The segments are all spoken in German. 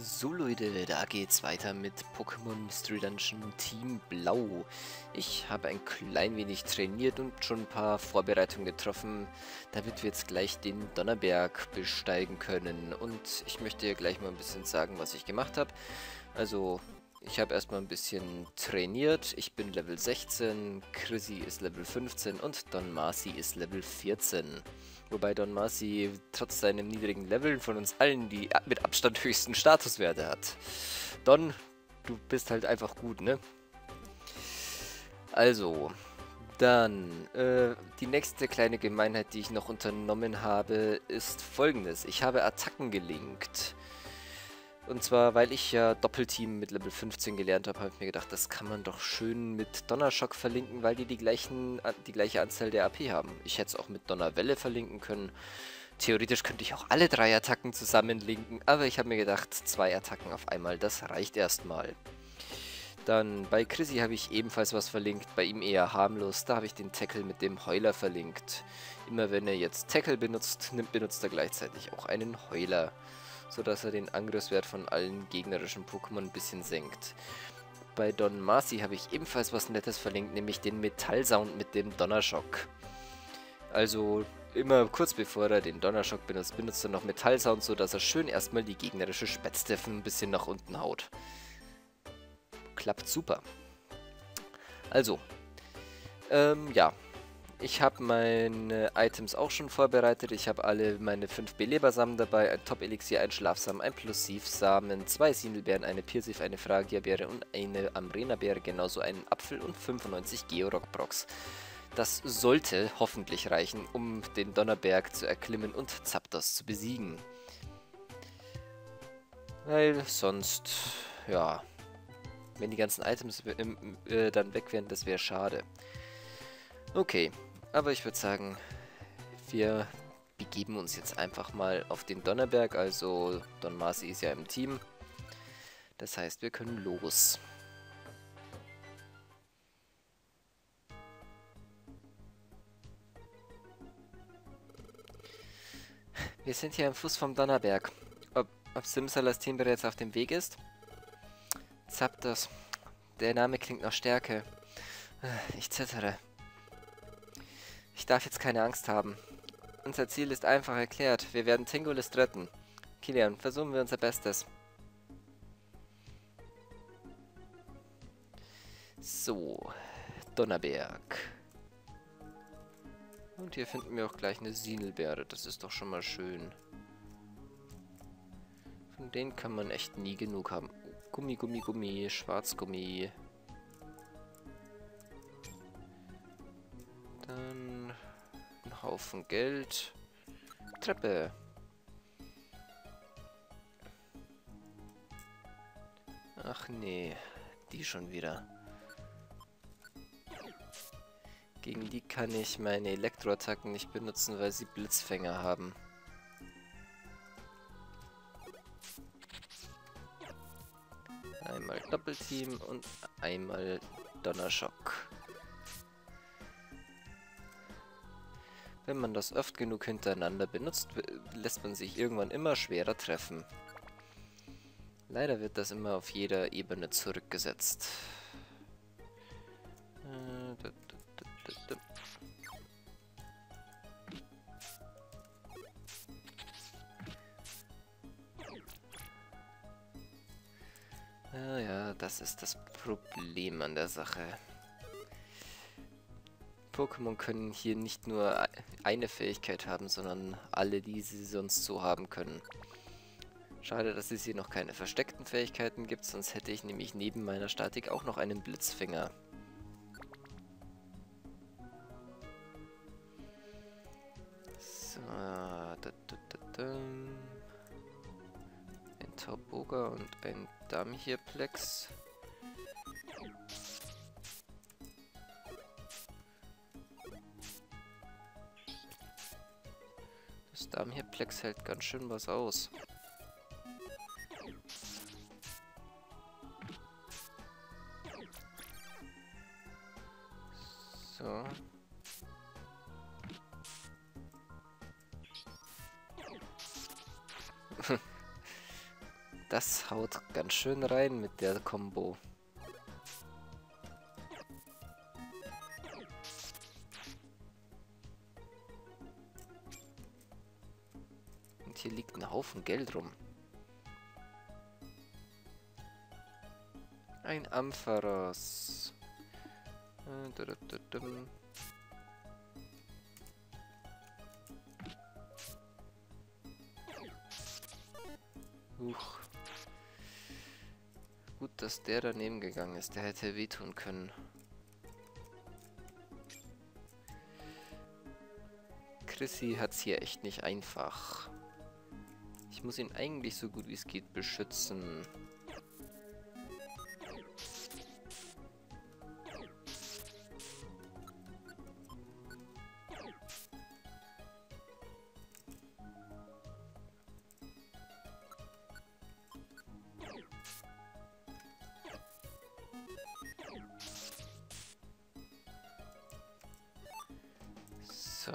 So Leute, da geht's weiter mit Pokémon Mystery Dungeon Team Blau. Ich habe ein klein wenig trainiert und schon ein paar Vorbereitungen getroffen, damit wir jetzt gleich den Donnerberg besteigen können. Und ich möchte gleich mal ein bisschen sagen, was ich gemacht habe. Also, ich habe erstmal ein bisschen trainiert. Ich bin Level 16, Chrissy ist Level 15 und Don Marcy ist Level 14. Wobei Don Marcy trotz seinem niedrigen Level von uns allen die mit Abstand höchsten Statuswerte hat. Don, du bist halt einfach gut, ne? Also, dann, äh, die nächste kleine Gemeinheit, die ich noch unternommen habe, ist folgendes. Ich habe Attacken gelinkt. Und zwar, weil ich ja Doppelteam mit Level 15 gelernt habe, habe ich mir gedacht, das kann man doch schön mit Donnerschock verlinken, weil die die, gleichen, die gleiche Anzahl der AP haben. Ich hätte es auch mit Donnerwelle verlinken können. Theoretisch könnte ich auch alle drei Attacken zusammenlinken, aber ich habe mir gedacht, zwei Attacken auf einmal, das reicht erstmal. Dann bei Chrissy habe ich ebenfalls was verlinkt, bei ihm eher harmlos, da habe ich den Tackle mit dem Heuler verlinkt. Immer wenn er jetzt Tackle benutzt, benutzt er gleichzeitig auch einen Heuler sodass er den Angriffswert von allen gegnerischen Pokémon ein bisschen senkt. Bei Don Marcy habe ich ebenfalls was Nettes verlinkt, nämlich den Metallsound mit dem Donnerschock. Also immer kurz bevor er den Donnerschock benutzt, benutzt er noch Metallsound, sodass er schön erstmal die gegnerische Spätzdeffen ein bisschen nach unten haut. Klappt super. Also, ähm, ja, ich habe meine Items auch schon vorbereitet. Ich habe alle meine 5 Belebersamen dabei, ein Top-Elixier, ein Schlafsamen, ein Plusivsamen, zwei Sindelbeeren, eine Pirsif, eine Fragierbeere und eine Amrena-Beere, genauso einen Apfel und 95 Georock-Brox. Das sollte hoffentlich reichen, um den Donnerberg zu erklimmen und Zapdos zu besiegen. Weil sonst, ja, wenn die ganzen Items äh, dann weg wären, das wäre schade. Okay, aber ich würde sagen, wir begeben uns jetzt einfach mal auf den Donnerberg. Also Don Marcy ist ja im Team. Das heißt, wir können los. Wir sind hier am Fuß vom Donnerberg. Ob, ob Simsalas Team bereits auf dem Weg ist? Zapdos. Der Name klingt noch stärker. Ich zittere. Ich darf jetzt keine Angst haben. Unser Ziel ist einfach erklärt. Wir werden Tingulis retten. Kilian, versuchen wir unser Bestes. So, Donnerberg. Und hier finden wir auch gleich eine Sinelbeere. Das ist doch schon mal schön. Von denen kann man echt nie genug haben. Gummi, Gummi, Gummi, Schwarzgummi. Dann ein Haufen Geld. Treppe. Ach nee, die schon wieder. Gegen die kann ich meine Elektroattacken nicht benutzen, weil sie Blitzfänger haben. Einmal Doppelteam und einmal Donnerschock. Wenn man das oft genug hintereinander benutzt, lässt man sich irgendwann immer schwerer treffen. Leider wird das immer auf jeder Ebene zurückgesetzt. Äh, ja, ja, das ist das Problem an der Sache. Pokémon können hier nicht nur eine Fähigkeit haben, sondern alle, die sie sonst so haben können. Schade, dass es hier noch keine versteckten Fähigkeiten gibt, sonst hätte ich nämlich neben meiner Statik auch noch einen Blitzfinger. So, da, da, da. Ein Tauboga und ein Damhirplex. Das Darmhirplex hält ganz schön was aus. So. Das haut ganz schön rein mit der Combo. Haufen Geld rum. Ein Ampharos. Äh, Huch. Gut, dass der daneben gegangen ist. Der hätte wehtun können. Chrissy hat's hier echt nicht einfach. Ich muss ihn eigentlich so gut wie es geht beschützen. So.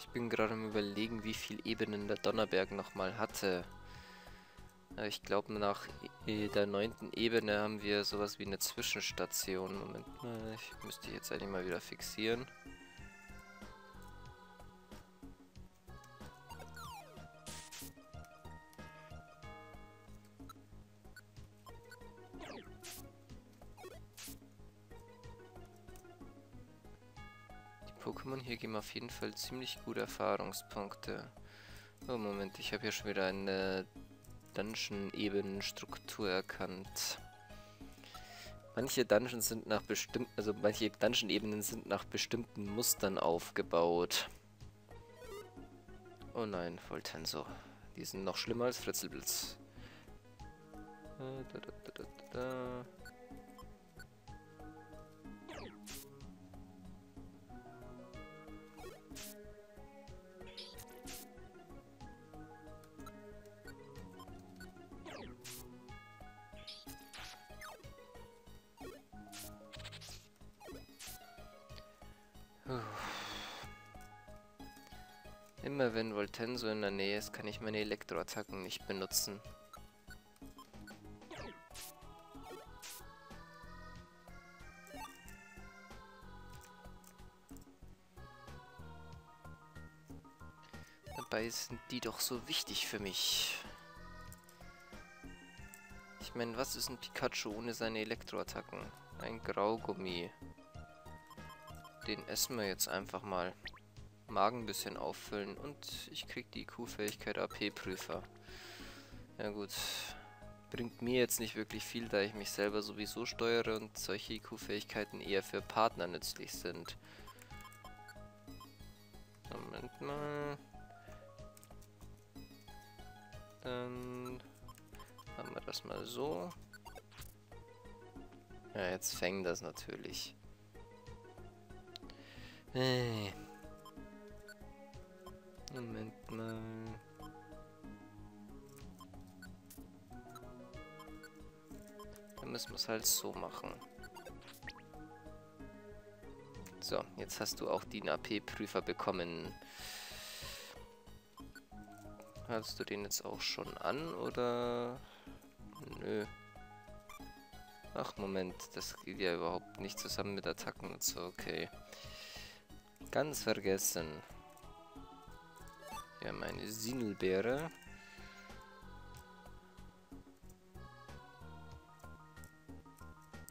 Ich bin gerade am überlegen, wie viel Ebenen der Donnerberg nochmal hatte. Ich glaube, nach der neunten Ebene haben wir sowas wie eine Zwischenstation. Moment mal, ich müsste jetzt eigentlich mal wieder fixieren. Pokémon hier geben auf jeden Fall ziemlich gute Erfahrungspunkte. Oh, Moment, ich habe hier schon wieder eine Dungeon-Ebenen-Struktur erkannt. Manche Dungeons sind nach bestimmten, also manche Dungeon-Ebenen sind nach bestimmten Mustern aufgebaut. Oh nein, Voltenso. Die sind noch schlimmer als Fritzelblitz. Da, da, da, da, da. Immer wenn Voltenso in der Nähe ist, kann ich meine Elektroattacken nicht benutzen. Dabei sind die doch so wichtig für mich. Ich meine, was ist ein Pikachu ohne seine Elektroattacken? Ein Graugummi. Den essen wir jetzt einfach mal. Magen ein bisschen auffüllen und ich krieg die IQ-Fähigkeit AP-Prüfer. Ja gut, bringt mir jetzt nicht wirklich viel, da ich mich selber sowieso steuere und solche IQ-Fähigkeiten eher für Partner nützlich sind. Moment mal. Dann haben wir das mal so. Ja, jetzt fängt das natürlich. Hey. Moment mal. Dann müssen wir es halt so machen. So, jetzt hast du auch den AP-Prüfer bekommen. Hast du den jetzt auch schon an, oder? Nö. Ach, Moment, das geht ja überhaupt nicht zusammen mit Attacken und so, okay. Ganz vergessen. Wir haben eine Sinelbeere.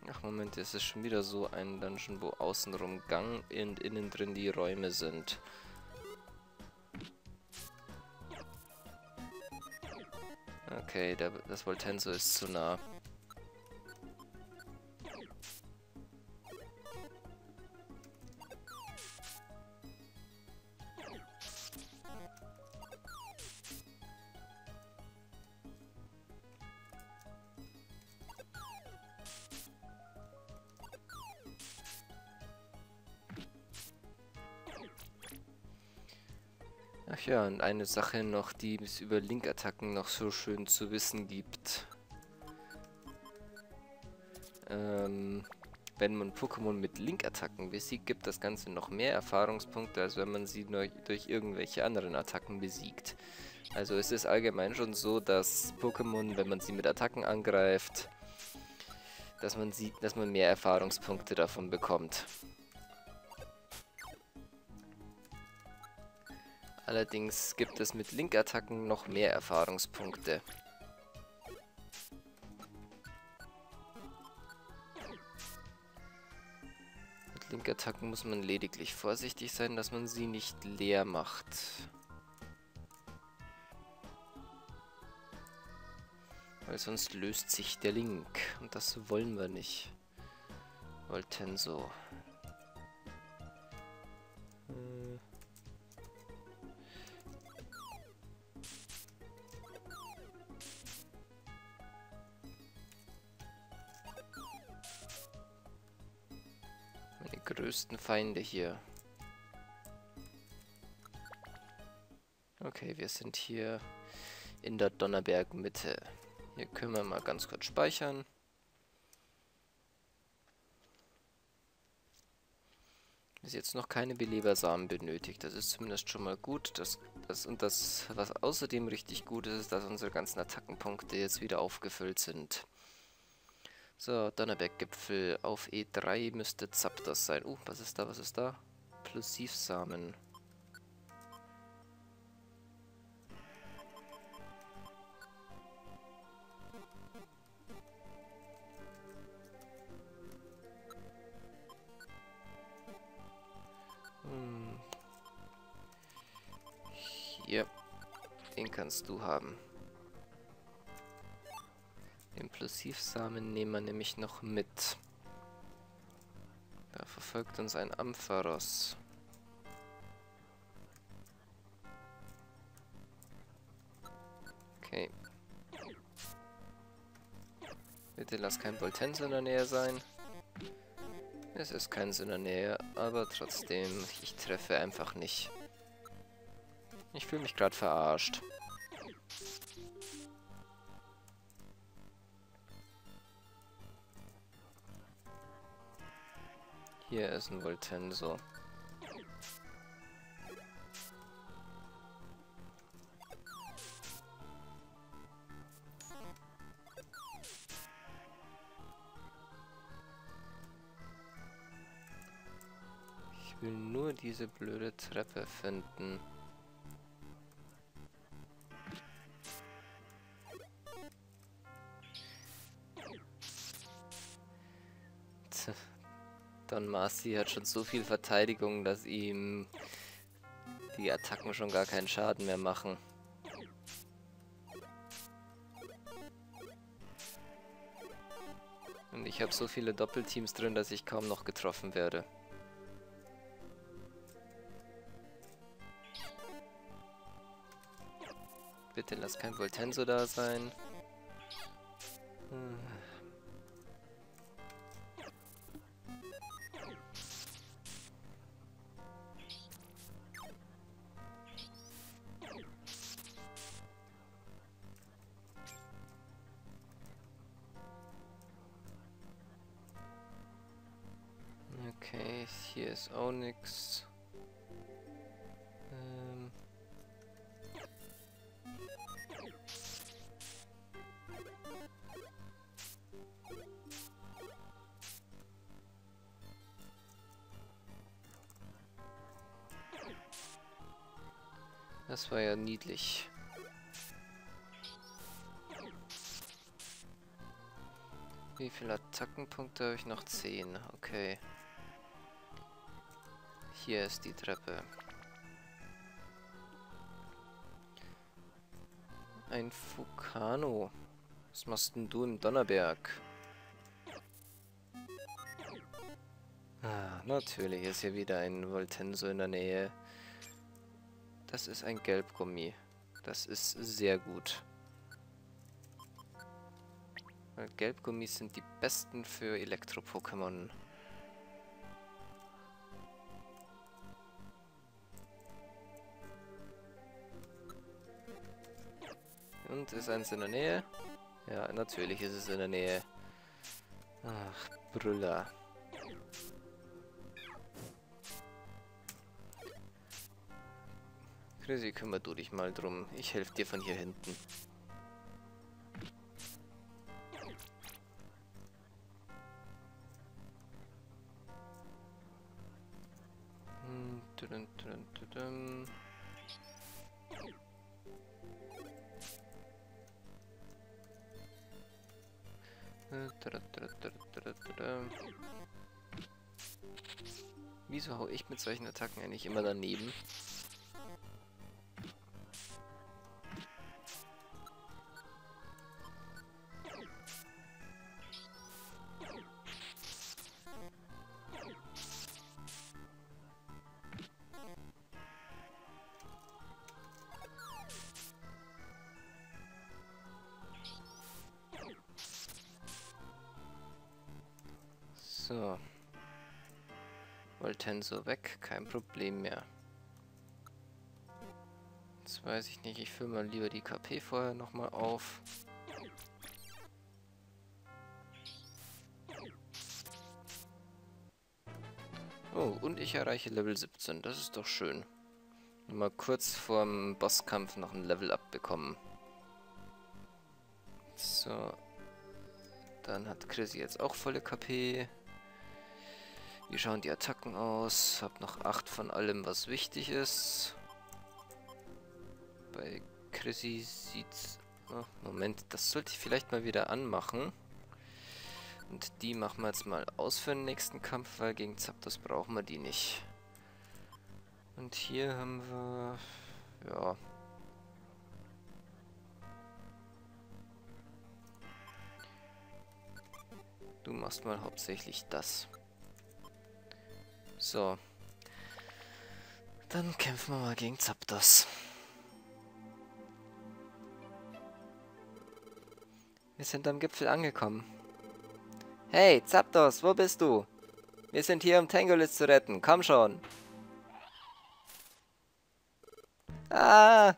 Ach Moment, es ist schon wieder so ein Dungeon, wo außenrum Gang und innen drin die Räume sind. Okay, der, das Voltenso ist zu nah. Eine Sache noch, die es über Link-Attacken noch so schön zu wissen gibt. Ähm, wenn man Pokémon mit Link-Attacken besiegt, gibt das Ganze noch mehr Erfahrungspunkte, als wenn man sie durch irgendwelche anderen Attacken besiegt. Also es ist allgemein schon so, dass Pokémon, wenn man sie mit Attacken angreift, dass man sieht, dass man mehr Erfahrungspunkte davon bekommt. Allerdings gibt es mit Link-Attacken noch mehr Erfahrungspunkte. Mit Link-Attacken muss man lediglich vorsichtig sein, dass man sie nicht leer macht. Weil sonst löst sich der Link. Und das wollen wir nicht. Wollten so. Größten Feinde hier. Okay, wir sind hier in der Donnerberg-Mitte. Hier können wir mal ganz kurz speichern. Bis jetzt noch keine Belebersamen benötigt. Das ist zumindest schon mal gut. Das, das, und das, was außerdem richtig gut ist, ist, dass unsere ganzen Attackenpunkte jetzt wieder aufgefüllt sind. So, Donnerberg-Gipfel. Auf E3 müsste Zapdos sein. Uh, was ist da, was ist da? Plosivsamen. Hm. Hier. Den kannst du haben. Implosivsamen nehmen wir nämlich noch mit. Da verfolgt uns ein Ampharos. Okay. Bitte lass kein Voltense in der Nähe sein. Es ist kein in der Nähe, aber trotzdem, ich treffe einfach nicht. Ich fühle mich gerade verarscht. Hier ist ein Voltenso. Ich will nur diese blöde Treppe finden. Don Marcy hat schon so viel Verteidigung, dass ihm die Attacken schon gar keinen Schaden mehr machen. Und ich habe so viele Doppelteams drin, dass ich kaum noch getroffen werde. Bitte lass kein Voltenso da sein. Okay, hier ist auch nichts. Ähm. Das war ja niedlich. Wie viele Attackenpunkte habe ich noch? 10. Okay. Hier ist die Treppe. Ein Fukano. Was machst denn du im Donnerberg? Ah, natürlich ist hier wieder ein Voltenso in der Nähe. Das ist ein Gelbgummi. Das ist sehr gut. Weil Gelbgummis sind die besten für Elektro-Pokémon. Und ist eins in der Nähe? Ja, natürlich ist es in der Nähe. Ach, Brüller. Chrissy, kümmer du dich mal drum. Ich helfe dir von hier hinten. Mit solchen Attacken eigentlich immer daneben? So. Voltenso weg, kein Problem mehr. Jetzt weiß ich nicht, ich fülle mal lieber die KP vorher nochmal auf. Oh, und ich erreiche Level 17, das ist doch schön. Mal kurz vorm Bosskampf noch ein Level abbekommen. So. Dann hat Chrissy jetzt auch volle KP. Wie schauen die Attacken aus? Hab noch 8 von allem, was wichtig ist. Bei Chrissy sieht's... Oh, Moment, das sollte ich vielleicht mal wieder anmachen. Und die machen wir jetzt mal aus für den nächsten Kampf, weil gegen Zapdos brauchen wir die nicht. Und hier haben wir... Ja... Du machst mal hauptsächlich das. So. Dann kämpfen wir mal gegen Zapdos. Wir sind am Gipfel angekommen. Hey, Zapdos, wo bist du? Wir sind hier, um Tangolis zu retten. Komm schon. Ah!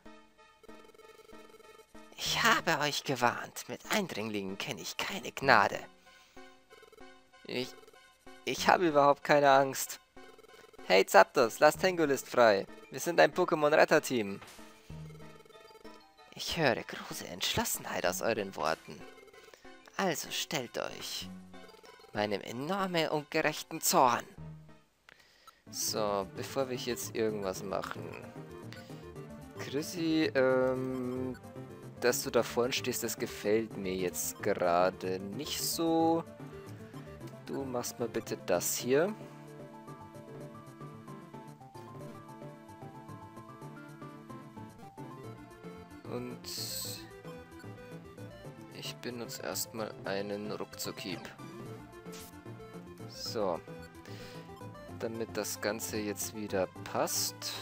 Ich habe euch gewarnt. Mit Eindringlingen kenne ich keine Gnade. Ich... Ich habe überhaupt keine Angst. Hey Zapdos, lass Tangolist frei. Wir sind ein Pokémon-Retter-Team. Ich höre große Entschlossenheit aus euren Worten. Also stellt euch meinem enormen und gerechten Zorn. So, bevor wir jetzt irgendwas machen. Chrissy, ähm, dass du da vorne stehst, das gefällt mir jetzt gerade nicht so. Du machst mal bitte das hier. Benutze erstmal einen Ruckzuckhieb. So. Damit das Ganze jetzt wieder passt,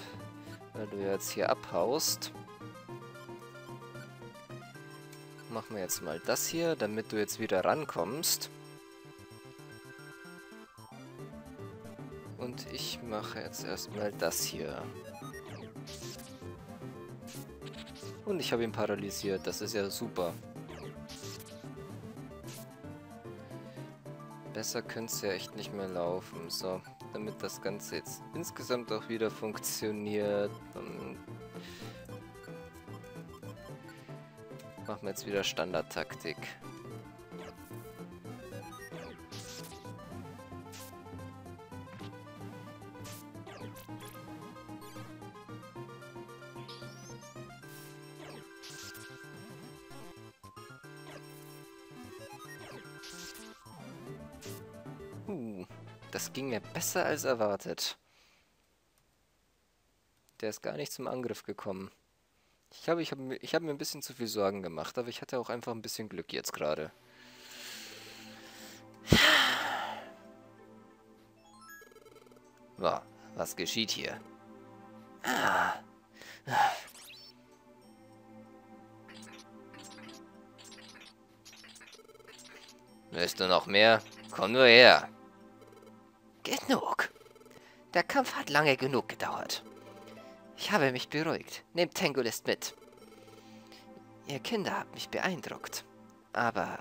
weil du jetzt hier abhaust, machen wir jetzt mal das hier, damit du jetzt wieder rankommst. Und ich mache jetzt erstmal das hier. Und ich habe ihn paralysiert. Das ist ja super. Besser könnte es ja echt nicht mehr laufen. So, damit das Ganze jetzt insgesamt auch wieder funktioniert. Dann machen wir jetzt wieder Standardtaktik. Besser als erwartet. Der ist gar nicht zum Angriff gekommen. Ich glaube, ich habe ich hab mir ein bisschen zu viel Sorgen gemacht, aber ich hatte auch einfach ein bisschen Glück jetzt gerade. So, was geschieht hier? Willst du noch mehr? Komm nur her. Genug. Der Kampf hat lange genug gedauert. Ich habe mich beruhigt. Nehmt Tangolist mit. Ihr Kinder habt mich beeindruckt. Aber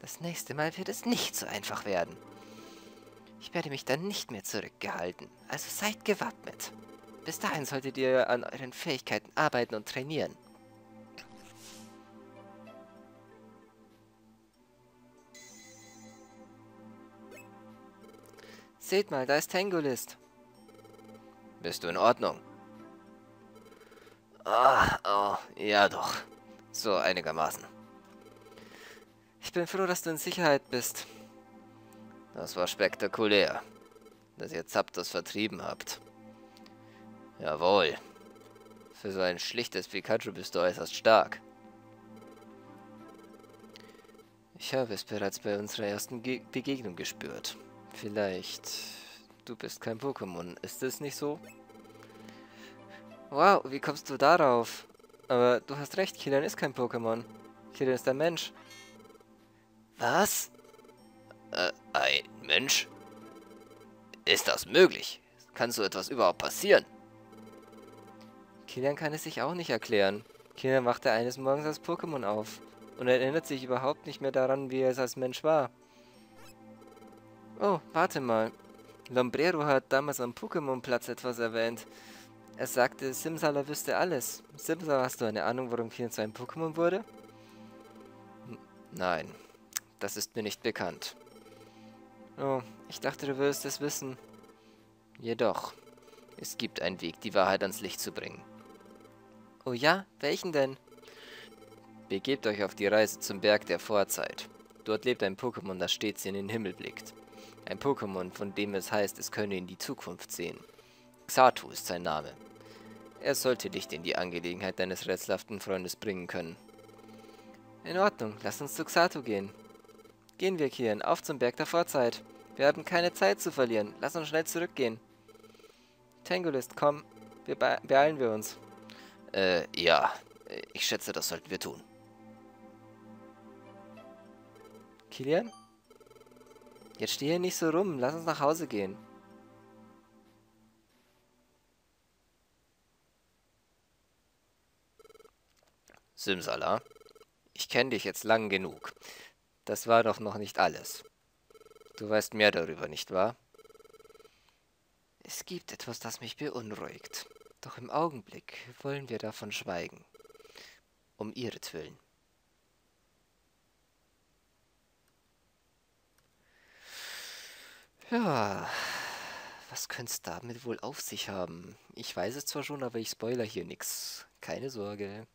das nächste Mal wird es nicht so einfach werden. Ich werde mich dann nicht mehr zurückgehalten. Also seid gewappnet. Bis dahin solltet ihr an euren Fähigkeiten arbeiten und trainieren. Seht mal, da ist Tangolist. Bist du in Ordnung? Ah, oh, ja doch. So einigermaßen. Ich bin froh, dass du in Sicherheit bist. Das war spektakulär, dass ihr Zapdos vertrieben habt. Jawohl. Für so ein schlichtes Pikachu bist du äußerst stark. Ich habe es bereits bei unserer ersten Ge Begegnung gespürt. Vielleicht... Du bist kein Pokémon, ist es nicht so? Wow, wie kommst du darauf? Aber du hast recht, Kilian ist kein Pokémon. Kilian ist ein Mensch. Was? Äh, ein Mensch? Ist das möglich? Kann so etwas überhaupt passieren? Kilian kann es sich auch nicht erklären. Kilian wachte eines Morgens als Pokémon auf und erinnert sich überhaupt nicht mehr daran, wie er es als Mensch war. Oh, warte mal. Lombrero hat damals am Pokémon-Platz etwas erwähnt. Er sagte, Simsala wüsste alles. Simsala, hast du eine Ahnung, warum Kilian zu einem Pokémon wurde? Nein, das ist mir nicht bekannt. Oh, ich dachte, du würdest es wissen. Jedoch, es gibt einen Weg, die Wahrheit ans Licht zu bringen. Oh ja? Welchen denn? Begebt euch auf die Reise zum Berg der Vorzeit. Dort lebt ein Pokémon, das stets in den Himmel blickt. Ein Pokémon, von dem es heißt, es könne in die Zukunft sehen. Xatu ist sein Name. Er sollte dich in die Angelegenheit deines rätselhaften Freundes bringen können. In Ordnung, lass uns zu Xatu gehen. Gehen wir, Kian, auf zum Berg der Vorzeit. Wir haben keine Zeit zu verlieren. Lass uns schnell zurückgehen. Tangolist, komm. Wir be beeilen wir uns. Äh, ja. Ich schätze, das sollten wir tun. Kilian? Jetzt steh hier nicht so rum. Lass uns nach Hause gehen. Simsala, ich kenne dich jetzt lang genug. Das war doch noch nicht alles. Du weißt mehr darüber, nicht wahr? Es gibt etwas, das mich beunruhigt. Doch im Augenblick wollen wir davon schweigen. Um ihretwillen. Ja, was könnte es damit wohl auf sich haben? Ich weiß es zwar schon, aber ich spoiler hier nichts. Keine Sorge.